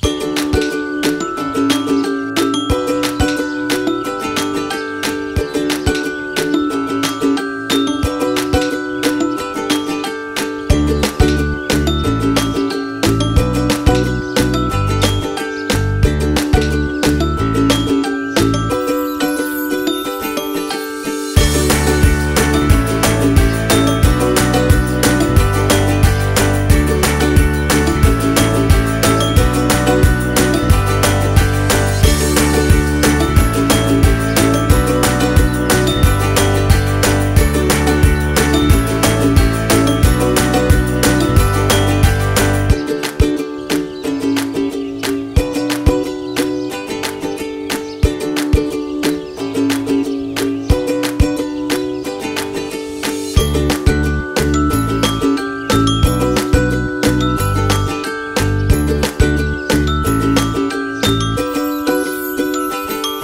you